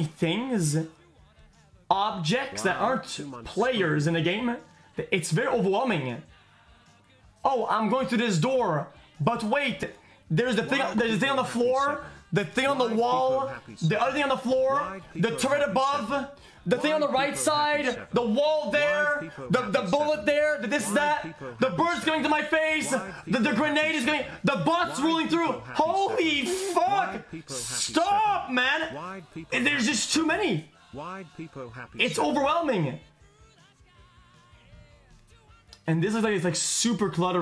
things, objects that aren't players in the game. It's very overwhelming. Oh, I'm going through this door, but wait, there's the thing. Why There's the thing on the floor, the thing on the wall, the other thing on the floor, the turret above, the thing on the right side, the wall there, the the bullet there, the this that, the bird's coming to my face, the, the grenade is going, the bot's rolling through. Holy fuck! Stop, man! There's just too many. Why people happy It's overwhelming. And this is like it's like super cluttery.